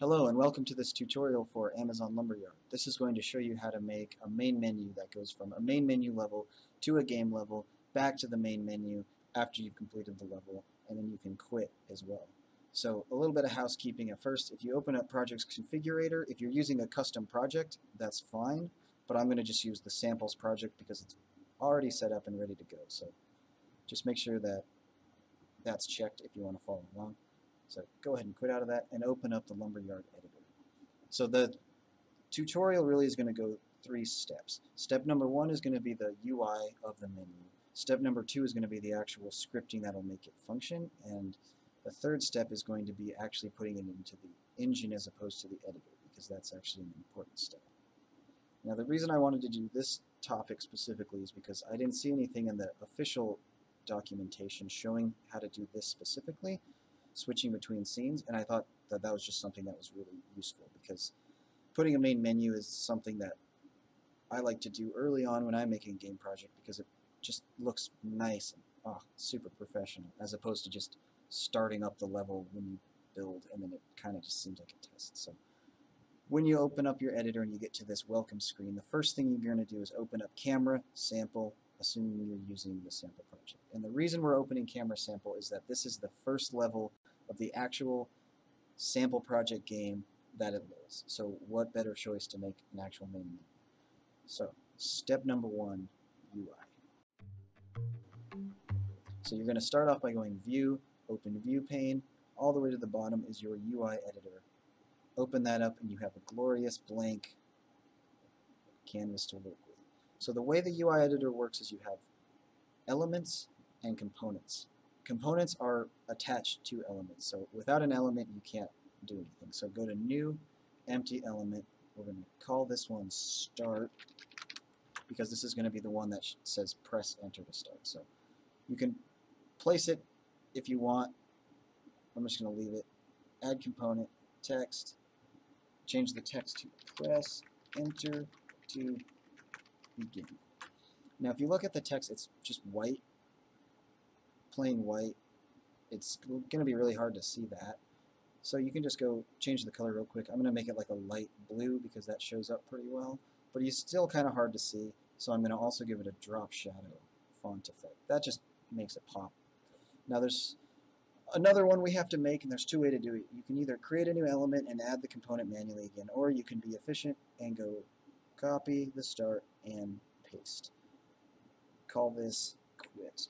Hello and welcome to this tutorial for Amazon Lumberyard. This is going to show you how to make a main menu that goes from a main menu level to a game level, back to the main menu after you've completed the level, and then you can quit as well. So a little bit of housekeeping at first. If you open up Projects Configurator, if you're using a custom project, that's fine, but I'm going to just use the samples project because it's already set up and ready to go. So just make sure that that's checked if you want to follow along. So go ahead and quit out of that and open up the Lumberyard editor. So the tutorial really is going to go three steps. Step number one is going to be the UI of the menu. Step number two is going to be the actual scripting that will make it function. And the third step is going to be actually putting it into the engine as opposed to the editor because that's actually an important step. Now the reason I wanted to do this topic specifically is because I didn't see anything in the official documentation showing how to do this specifically switching between scenes, and I thought that that was just something that was really useful because putting a main menu is something that I like to do early on when I'm making a game project because it just looks nice and oh, super professional as opposed to just starting up the level when you build and then it kind of just seems like a test. So when you open up your editor and you get to this welcome screen, the first thing you're going to do is open up camera, sample, assuming you're using the sample project. And the reason we're opening camera sample is that this is the first level of the actual sample project game that it loads. So what better choice to make an actual main menu? So step number one, UI. So you're going to start off by going View, Open View Pane, all the way to the bottom is your UI editor. Open that up and you have a glorious blank canvas to work with. So the way the UI editor works is you have elements and components. Components are attached to elements, so without an element you can't do anything. So go to New, Empty Element. We're going to call this one Start because this is going to be the one that says press enter to start. So you can place it if you want. I'm just going to leave it. Add component, text, change the text to press enter to begin. Now if you look at the text, it's just white plain white, it's going to be really hard to see that. So you can just go change the color real quick. I'm going to make it like a light blue because that shows up pretty well. But it's still kind of hard to see, so I'm going to also give it a drop shadow font effect. That just makes it pop. Now there's another one we have to make, and there's two ways to do it. You can either create a new element and add the component manually again, or you can be efficient and go copy the start and paste. Call this quit.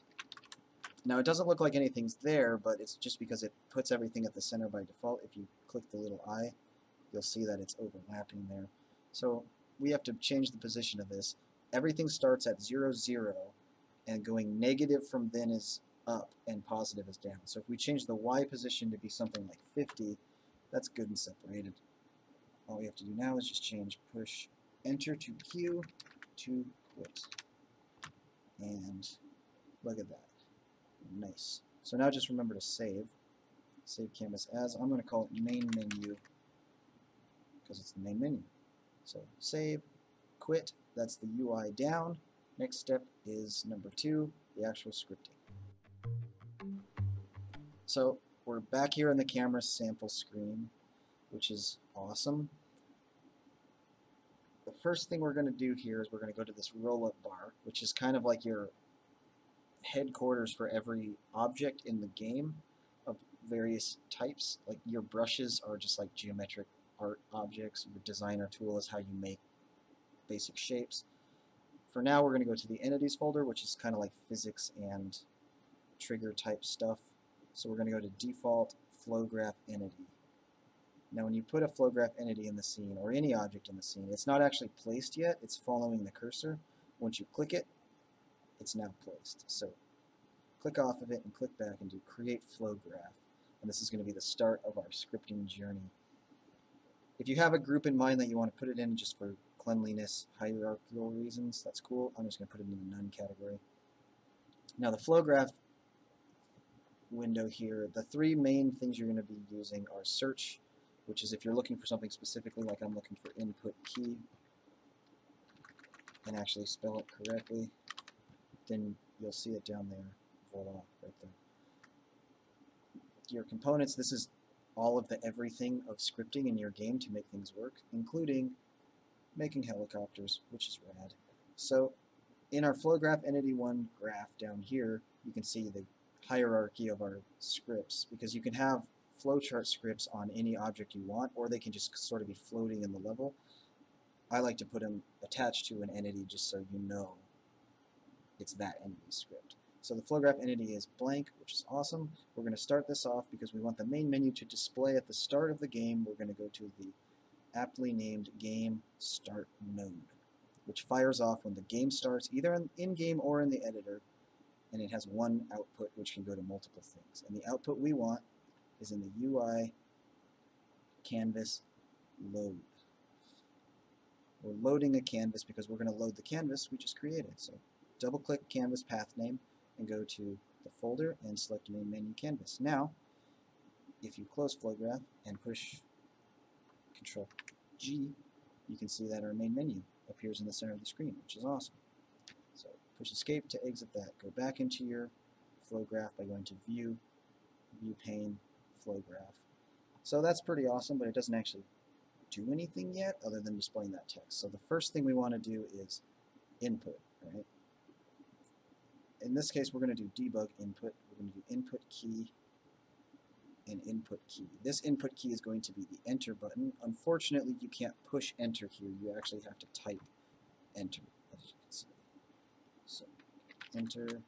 Now it doesn't look like anything's there, but it's just because it puts everything at the center by default. If you click the little eye, you'll see that it's overlapping there. So we have to change the position of this. Everything starts at 0, 0, and going negative from then is up and positive is down. So if we change the Y position to be something like 50, that's good and separated. All we have to do now is just change push enter to Q to quit. And look at that. Nice. So now just remember to save. Save canvas as. I'm going to call it main menu because it's the main menu. So save, quit, that's the UI down. Next step is number two, the actual scripting. So we're back here on the camera sample screen, which is awesome. The first thing we're going to do here is we're going to go to this roll-up bar, which is kind of like your headquarters for every object in the game of various types. Like your brushes are just like geometric art objects. Your designer tool is how you make basic shapes. For now, we're going to go to the entities folder, which is kind of like physics and trigger type stuff. So we're going to go to default flow graph entity. Now when you put a flow graph entity in the scene, or any object in the scene, it's not actually placed yet, it's following the cursor. Once you click it, it's now placed. So click off of it and click back and do create flow graph. And this is going to be the start of our scripting journey. If you have a group in mind that you want to put it in just for cleanliness, hierarchical reasons, that's cool. I'm just going to put it in the none category. Now the flow graph window here, the three main things you're going to be using are search, which is if you're looking for something specifically, like I'm looking for input key, and actually spell it correctly then you'll see it down there. Voila, right there. Your components, this is all of the everything of scripting in your game to make things work, including making helicopters, which is rad. So in our flow graph entity one graph down here, you can see the hierarchy of our scripts because you can have flowchart scripts on any object you want or they can just sort of be floating in the level. I like to put them attached to an entity just so you know it's that entity script. So the flow graph entity is blank, which is awesome. We're going to start this off because we want the main menu to display at the start of the game. We're going to go to the aptly named game start node, which fires off when the game starts, either in-game or in the editor, and it has one output which can go to multiple things. And the output we want is in the UI canvas load. We're loading a canvas because we're going to load the canvas we just created. So double click canvas path name and go to the folder and select main menu canvas. Now, if you close FlowGraph and push Control G, you can see that our main menu appears in the center of the screen, which is awesome. So push escape to exit that. Go back into your flow graph by going to view, view pane, flow graph. So that's pretty awesome, but it doesn't actually do anything yet other than displaying that text. So the first thing we want to do is input, right? In this case, we're going to do debug input. We're going to do input key and input key. This input key is going to be the enter button. Unfortunately, you can't push enter here. You actually have to type enter, as you can see. So enter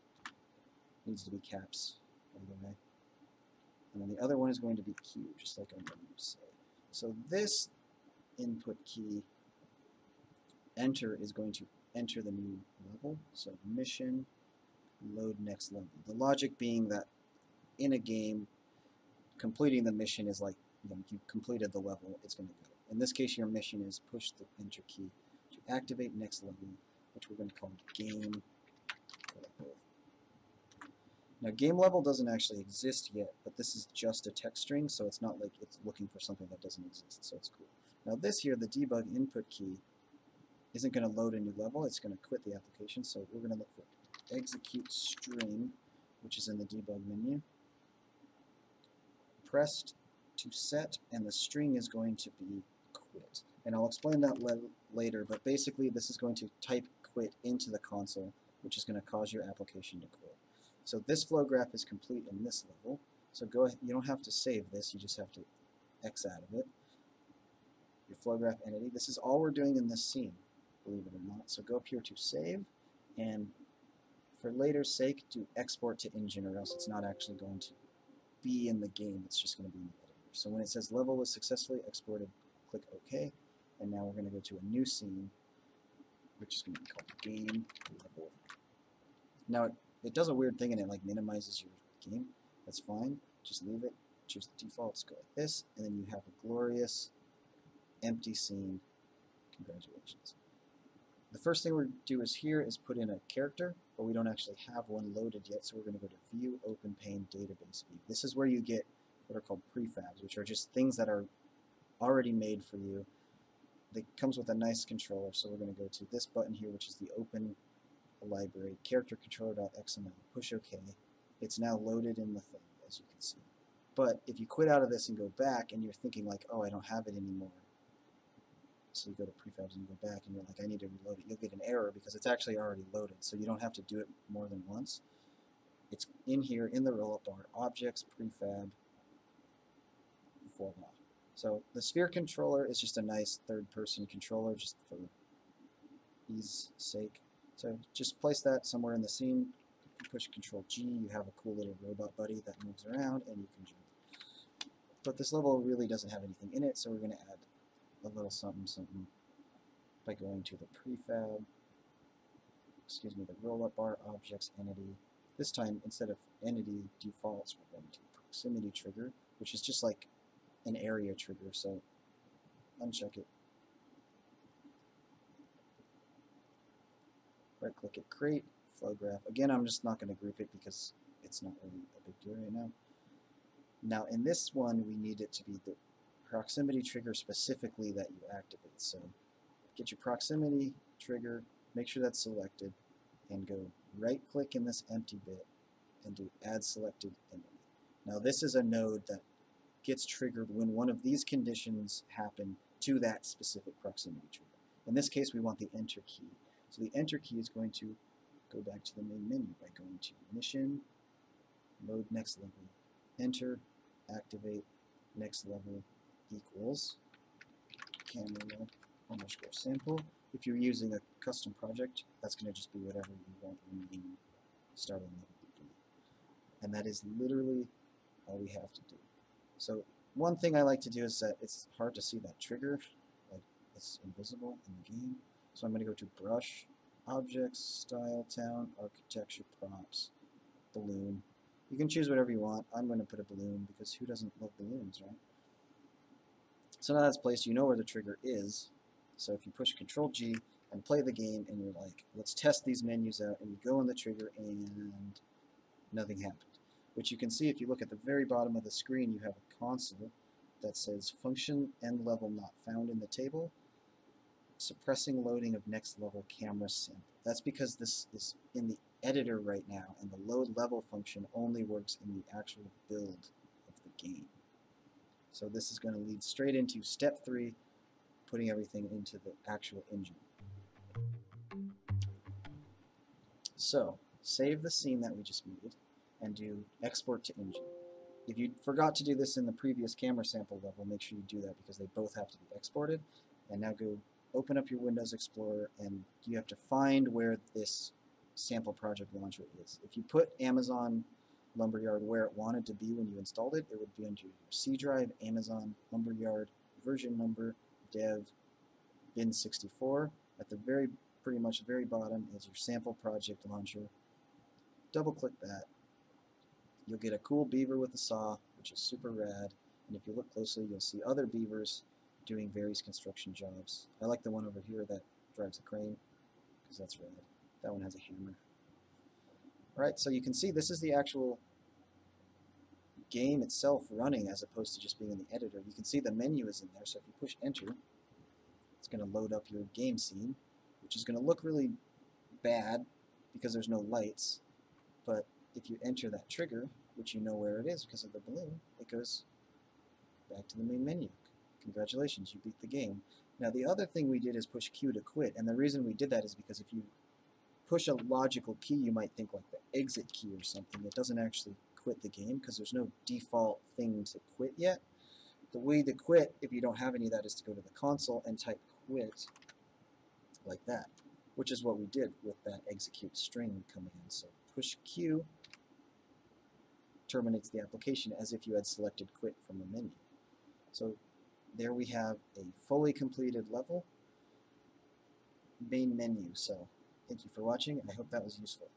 needs to be caps, by the way. And then the other one is going to be Q, just like our menu say. So this input key, enter, is going to enter the new level. So mission, load next level. The logic being that in a game, completing the mission is like, you know, you've completed the level, it's going to go. In this case, your mission is push the enter key to activate next level, which we're going to call game. Now game level doesn't actually exist yet, but this is just a text string, so it's not like it's looking for something that doesn't exist, so it's cool. Now this here, the debug input key, isn't going to load a new level, it's going to quit the application, so we're going to look for execute string, which is in the debug menu, pressed to set, and the string is going to be quit. And I'll explain that later, but basically this is going to type quit into the console, which is going to cause your application to quit. So this flow graph is complete in this level. So go ahead, you don't have to save this, you just have to X out of it. Your flow graph entity. This is all we're doing in this scene, believe it or not. So go up here to save, and for later sake, do export to engine, or else it's not actually going to be in the game. It's just going to be in the editor. So when it says level was successfully exported, click OK, and now we're going to go to a new scene, which is going to be called game level. Now it it does a weird thing and it like minimizes your game. That's fine. Just leave it. Choose the defaults. Go like this, and then you have a glorious empty scene. Congratulations. The first thing we're going to do is here is put in a character, but we don't actually have one loaded yet, so we're going to go to View, Open Pane, Database View. This is where you get what are called prefabs, which are just things that are already made for you. It comes with a nice controller, so we're going to go to this button here, which is the Open library, character controller.xml, push OK. It's now loaded in the thing, as you can see. But if you quit out of this and go back and you're thinking like, oh, I don't have it anymore, so you go to prefabs and you go back and you're like, I need to reload it, you'll get an error because it's actually already loaded, so you don't have to do it more than once. It's in here in the roll-up bar, objects, prefab, voila. So the sphere controller is just a nice third-person controller just for ease sake. So just place that somewhere in the scene. Push Control G, you have a cool little robot buddy that moves around and you can jump. But this level really doesn't have anything in it, so we're going to add a little something something by going to the prefab, excuse me, the roll-up bar objects entity. This time, instead of entity defaults, we're going to proximity trigger, which is just like an area trigger, so uncheck it, right click it, create flow graph. Again, I'm just not going to group it because it's not really a big deal right now. Now in this one, we need it to be the proximity trigger specifically that you activate. So get your proximity trigger, make sure that's selected, and go right click in this empty bit and do add selected entity. Now this is a node that gets triggered when one of these conditions happen to that specific proximity trigger. In this case, we want the enter key. So the enter key is going to go back to the main menu by going to mission, load next level, enter, activate, next level equals camera underscore sample. If you're using a custom project, that's going to just be whatever you want when you start on level. And that is literally all we have to do. So one thing I like to do is that it's hard to see that trigger, like it's invisible in the game. So I'm going to go to Brush, Objects, Style, Town, Architecture, Props, Balloon. You can choose whatever you want. I'm going to put a balloon because who doesn't love balloons, right? So now that's placed, you know where the trigger is. So if you push Control G and play the game and you're like, let's test these menus out, and you go on the trigger and nothing happened. Which you can see if you look at the very bottom of the screen, you have a console that says function and level not found in the table, suppressing loading of next level camera sample. That's because this is in the editor right now, and the load level function only works in the actual build of the game. So this is going to lead straight into step three, putting everything into the actual engine. So, save the scene that we just made and do export to engine. If you forgot to do this in the previous camera sample level, make sure you do that because they both have to be exported. And now go open up your Windows Explorer and you have to find where this sample project launcher is. If you put Amazon Lumberyard where it wanted to be when you installed it, it would be under your C drive, Amazon, Lumberyard, version number, dev, bin64. At the very, pretty much very bottom is your sample project launcher. Double click that. You'll get a cool beaver with a saw, which is super rad. And if you look closely, you'll see other beavers doing various construction jobs. I like the one over here that drives a crane, because that's rad. That one has a hammer. Alright, so you can see this is the actual game itself running as opposed to just being in the editor. You can see the menu is in there, so if you push enter, it's going to load up your game scene, which is going to look really bad because there's no lights, but if you enter that trigger, which you know where it is because of the balloon, it goes back to the main menu. Congratulations, you beat the game. Now the other thing we did is push Q to quit, and the reason we did that is because if you push a logical key, you might think like the exit key or something. It doesn't actually quit the game because there's no default thing to quit yet. The way to quit, if you don't have any of that, is to go to the console and type quit like that, which is what we did with that execute string command. So push Q terminates the application as if you had selected quit from the menu. So there we have a fully completed level main menu. So thank you for watching. I hope that was useful.